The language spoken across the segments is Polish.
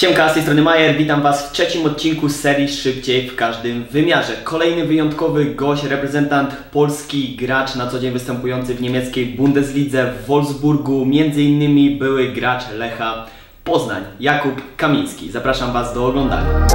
Siemka, z tej strony Majer, witam Was w trzecim odcinku serii Szybciej w każdym wymiarze. Kolejny wyjątkowy gość, reprezentant Polski, gracz na co dzień występujący w niemieckiej Bundeslidze w Wolfsburgu, między innymi były gracz Lecha Poznań, Jakub Kamiński. Zapraszam Was do oglądania.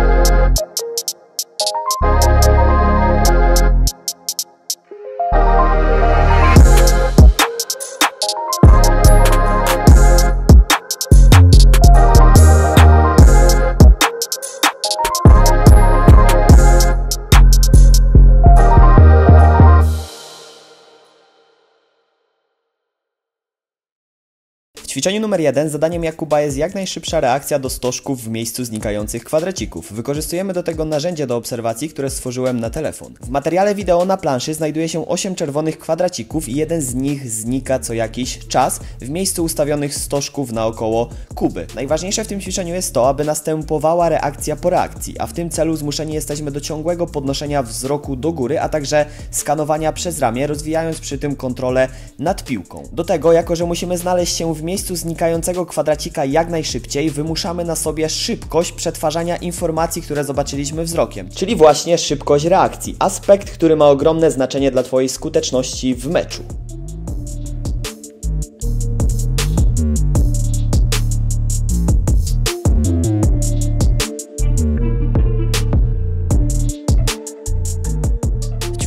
Ćwiczeniu numer jeden zadaniem Jakuba jest jak najszybsza reakcja do stożków w miejscu znikających kwadracików. Wykorzystujemy do tego narzędzie do obserwacji, które stworzyłem na telefon. W materiale wideo na planszy znajduje się 8 czerwonych kwadracików i jeden z nich znika co jakiś czas w miejscu ustawionych stożków naokoło kuby. Najważniejsze w tym ćwiczeniu jest to, aby następowała reakcja po reakcji, a w tym celu zmuszeni jesteśmy do ciągłego podnoszenia wzroku do góry, a także skanowania przez ramię, rozwijając przy tym kontrolę nad piłką. Do tego, jako że musimy znaleźć się w miejscu znikającego kwadracika jak najszybciej, wymuszamy na sobie szybkość przetwarzania informacji, które zobaczyliśmy wzrokiem, czyli właśnie szybkość reakcji, aspekt, który ma ogromne znaczenie dla Twojej skuteczności w meczu.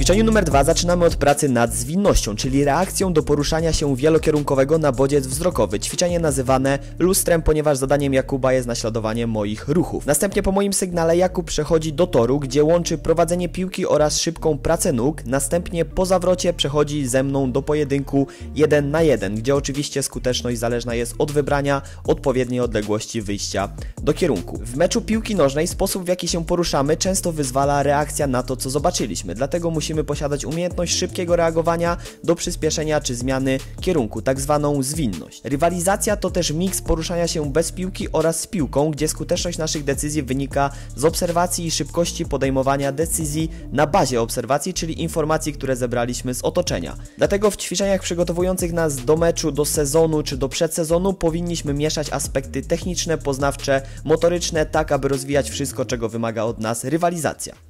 Ćwiczeniu numer dwa zaczynamy od pracy nad zwinnością, czyli reakcją do poruszania się wielokierunkowego na bodziec wzrokowy. Ćwiczenie nazywane lustrem, ponieważ zadaniem Jakuba jest naśladowanie moich ruchów. Następnie po moim sygnale Jakub przechodzi do toru, gdzie łączy prowadzenie piłki oraz szybką pracę nóg. Następnie po zawrocie przechodzi ze mną do pojedynku 1 na 1, gdzie oczywiście skuteczność zależna jest od wybrania odpowiedniej odległości wyjścia do kierunku. W meczu piłki nożnej sposób w jaki się poruszamy często wyzwala reakcja na to, co zobaczyliśmy. Dlatego musimy posiadać umiejętność szybkiego reagowania do przyspieszenia czy zmiany kierunku, tak zwaną zwinność. Rywalizacja to też miks poruszania się bez piłki oraz z piłką, gdzie skuteczność naszych decyzji wynika z obserwacji i szybkości podejmowania decyzji na bazie obserwacji, czyli informacji, które zebraliśmy z otoczenia. Dlatego w ćwiczeniach przygotowujących nas do meczu, do sezonu czy do przedsezonu powinniśmy mieszać aspekty techniczne, poznawcze, motoryczne, tak aby rozwijać wszystko, czego wymaga od nas rywalizacja.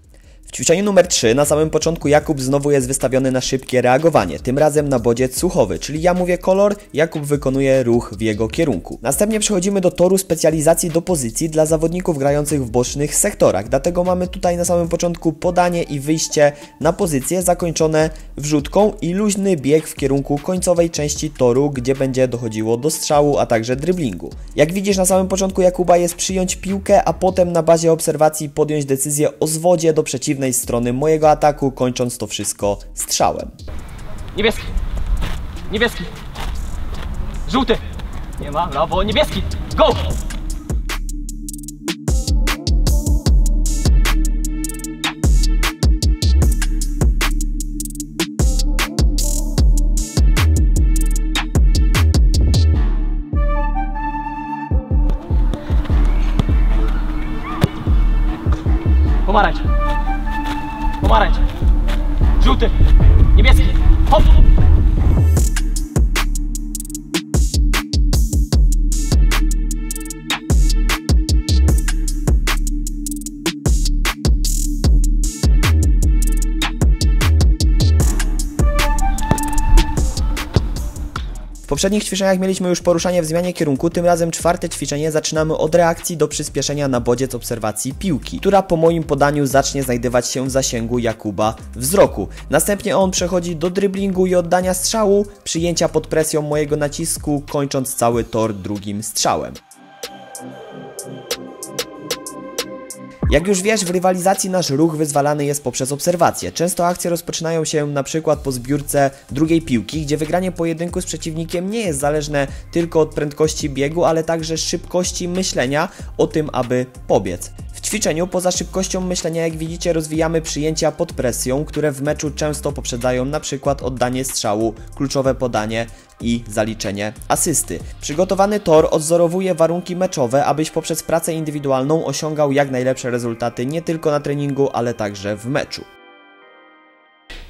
W ćwiczeniu numer 3 na samym początku Jakub znowu jest wystawiony na szybkie reagowanie, tym razem na bodziec słuchowy, czyli ja mówię kolor, Jakub wykonuje ruch w jego kierunku. Następnie przechodzimy do toru specjalizacji do pozycji dla zawodników grających w bocznych sektorach, dlatego mamy tutaj na samym początku podanie i wyjście na pozycję zakończone wrzutką i luźny bieg w kierunku końcowej części toru, gdzie będzie dochodziło do strzału, a także driblingu. Jak widzisz na samym początku Jakuba jest przyjąć piłkę, a potem na bazie obserwacji podjąć decyzję o zwodzie do przeciwnej strony mojego ataku, kończąc to wszystko strzałem. Niebieski. Niebieski. Żółty. Nie ma, brawo, niebieski. Go! Pomarańcz. Pomarańcz. Żółty. Niebieski. Hop. Poprzednich ćwiczeniach mieliśmy już poruszanie w zmianie kierunku, tym razem czwarte ćwiczenie zaczynamy od reakcji do przyspieszenia na bodziec obserwacji piłki, która po moim podaniu zacznie znajdywać się w zasięgu Jakuba wzroku. Następnie on przechodzi do dryblingu i oddania strzału, przyjęcia pod presją mojego nacisku, kończąc cały tor drugim strzałem. Jak już wiesz, w rywalizacji nasz ruch wyzwalany jest poprzez obserwację. Często akcje rozpoczynają się na przykład po zbiórce drugiej piłki, gdzie wygranie pojedynku z przeciwnikiem nie jest zależne tylko od prędkości biegu, ale także szybkości myślenia o tym, aby pobiec. Ćwiczeniu poza szybkością myślenia, jak widzicie, rozwijamy przyjęcia pod presją, które w meczu często poprzedzają przykład oddanie strzału, kluczowe podanie i zaliczenie asysty. Przygotowany tor odzorowuje warunki meczowe, abyś poprzez pracę indywidualną osiągał jak najlepsze rezultaty nie tylko na treningu, ale także w meczu.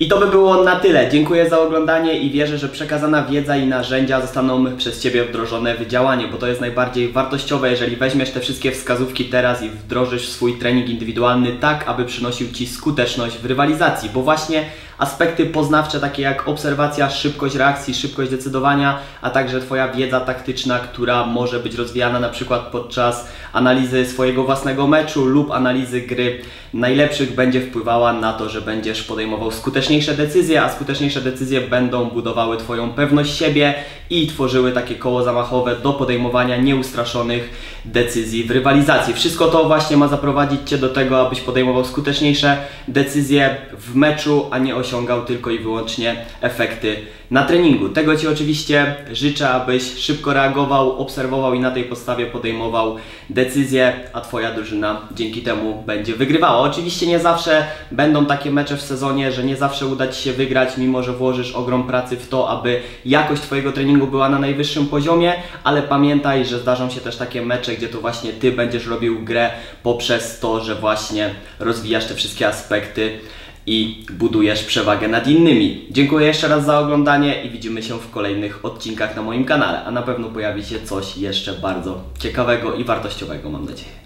I to by było na tyle. Dziękuję za oglądanie i wierzę, że przekazana wiedza i narzędzia zostaną przez Ciebie wdrożone w działanie, bo to jest najbardziej wartościowe, jeżeli weźmiesz te wszystkie wskazówki teraz i wdrożysz swój trening indywidualny tak, aby przynosił Ci skuteczność w rywalizacji, bo właśnie aspekty poznawcze takie jak obserwacja, szybkość reakcji, szybkość decydowania, a także Twoja wiedza taktyczna, która może być rozwijana na przykład podczas analizy swojego własnego meczu lub analizy gry najlepszych będzie wpływała na to, że będziesz podejmował skuteczniejsze decyzje, a skuteczniejsze decyzje będą budowały Twoją pewność siebie i tworzyły takie koło zamachowe do podejmowania nieustraszonych decyzji w rywalizacji. Wszystko to właśnie ma zaprowadzić Cię do tego, abyś podejmował skuteczniejsze decyzje w meczu, a nie osiągał tylko i wyłącznie efekty na treningu. Tego Ci oczywiście życzę, abyś szybko reagował, obserwował i na tej podstawie podejmował decyzje, a Twoja drużyna dzięki temu będzie wygrywała. Oczywiście nie zawsze będą takie mecze w sezonie, że nie zawsze uda Ci się wygrać, mimo że włożysz ogrom pracy w to, aby jakość Twojego treningu była na najwyższym poziomie, ale pamiętaj, że zdarzą się też takie mecze, gdzie to właśnie Ty będziesz robił grę poprzez to, że właśnie rozwijasz te wszystkie aspekty i budujesz przewagę nad innymi. Dziękuję jeszcze raz za oglądanie i widzimy się w kolejnych odcinkach na moim kanale, a na pewno pojawi się coś jeszcze bardzo ciekawego i wartościowego, mam nadzieję.